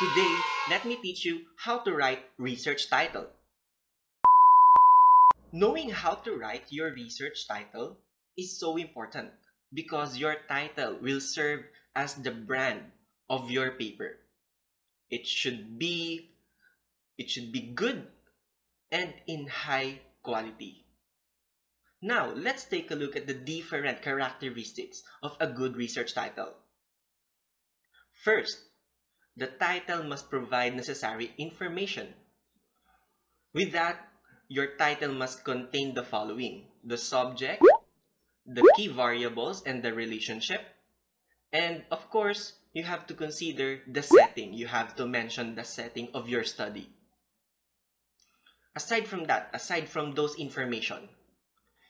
Today, let me teach you how to write research title. Knowing how to write your research title is so important because your title will serve as the brand of your paper. It should be it should be good and in high quality. Now, let's take a look at the different characteristics of a good research title. First, the title must provide necessary information. With that, your title must contain the following. The subject, the key variables and the relationship, and of course, you have to consider the setting. You have to mention the setting of your study. Aside from that, aside from those information,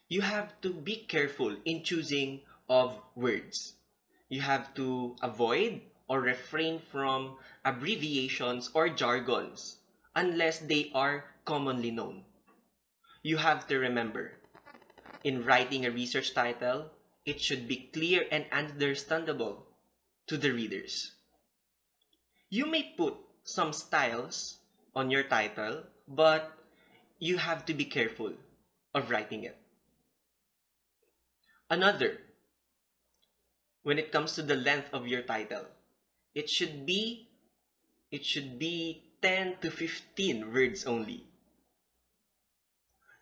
you have to be careful in choosing of words. You have to avoid or refrain from abbreviations or jargons unless they are commonly known. You have to remember, in writing a research title, it should be clear and understandable to the readers. You may put some styles on your title, but you have to be careful of writing it. Another, when it comes to the length of your title, it should be it should be 10 to 15 words only.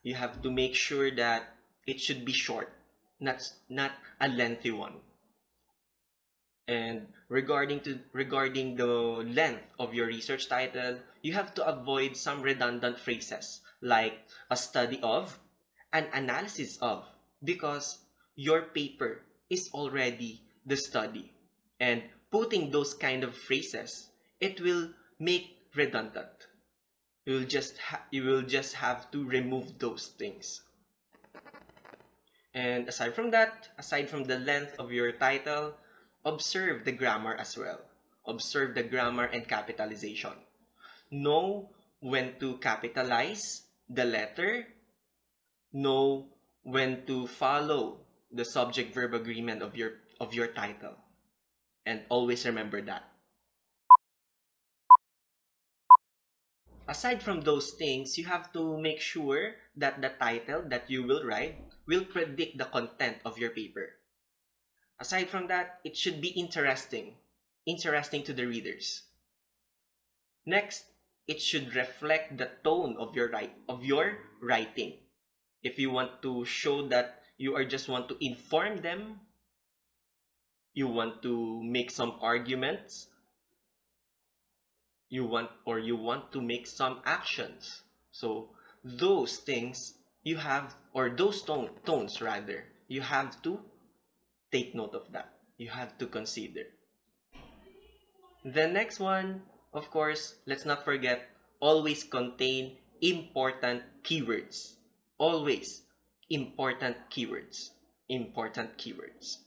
You have to make sure that it should be short, not not a lengthy one. And regarding to regarding the length of your research title, you have to avoid some redundant phrases like a study of, an analysis of, because your paper is already the study. And putting those kind of phrases, it will make redundant. You will just you will just have to remove those things. And aside from that, aside from the length of your title, observe the grammar as well. Observe the grammar and capitalization. Know when to capitalize the letter, know when to follow the subject verb agreement of your of your title. And always remember that. Aside from those things, you have to make sure that the title that you will write will predict the content of your paper. Aside from that, it should be interesting, interesting to the readers. Next, it should reflect the tone of your write of your writing. If you want to show that you are just want to inform them, you want to make some arguments, you want or you want to make some actions. So those things you have or those tone, tones rather, you have to take note of that. You have to consider. The next one of course, let's not forget, always contain important keywords. Always important keywords. Important keywords.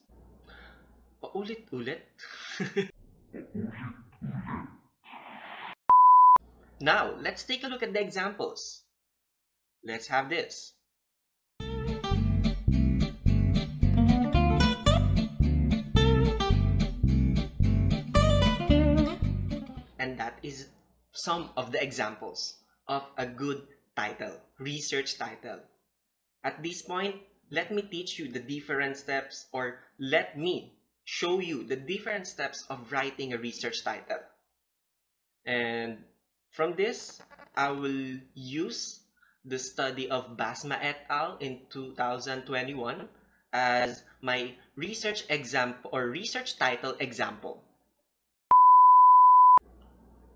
Paulit-ulit. now, let's take a look at the examples. Let's have this. And that is some of the examples of a good title, research title. At this point, let me teach you the different steps or let me show you the different steps of writing a research title. And from this, I will use the study of Basma et al. in 2021 as my research example or research title example.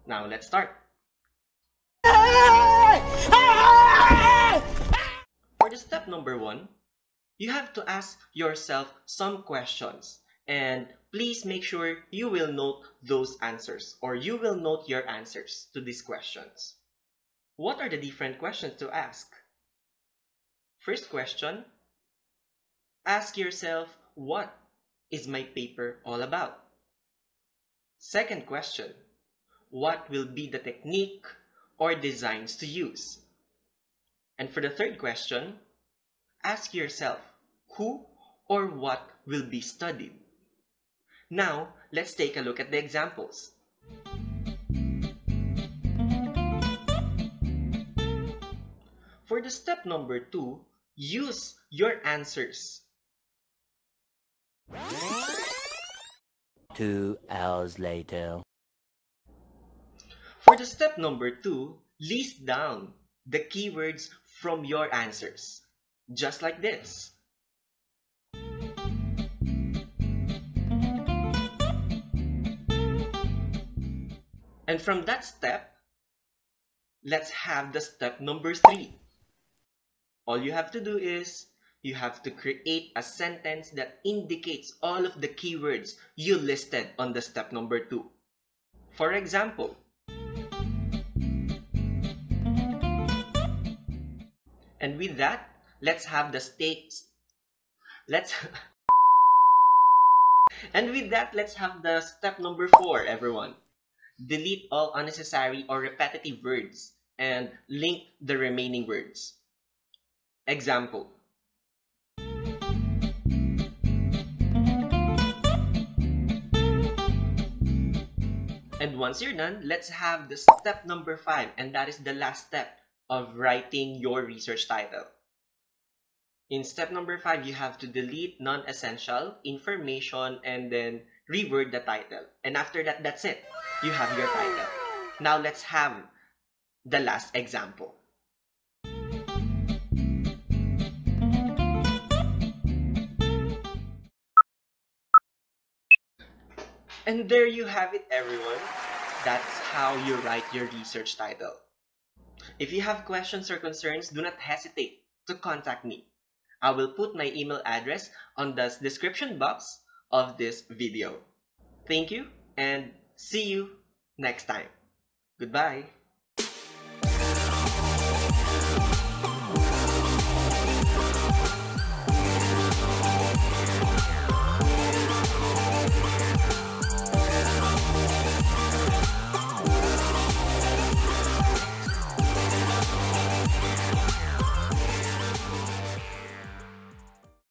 Now let's start. For the step number one, you have to ask yourself some questions and please make sure you will note those answers or you will note your answers to these questions. What are the different questions to ask? First question, ask yourself what is my paper all about? Second question, what will be the technique or designs to use? And for the third question, ask yourself who or what will be studied. Now, let's take a look at the examples. For the step number 2, use your answers. Two hours later. For the step number 2, list down the keywords from your answers. Just like this. And from that step, let's have the step number three. All you have to do is you have to create a sentence that indicates all of the keywords you listed on the step number two. For example, and with that, let's have the stakes. Let's and with that, let's have the step number four, everyone. Delete all unnecessary or repetitive words and link the remaining words. Example. And once you're done, let's have the step number five, and that is the last step of writing your research title. In step number five, you have to delete non-essential information and then reword the title. And after that, that's it. You have your title. Now let's have the last example. And there you have it, everyone. That's how you write your research title. If you have questions or concerns, do not hesitate to contact me. I will put my email address on the description box of this video. Thank you and see you next time. Goodbye.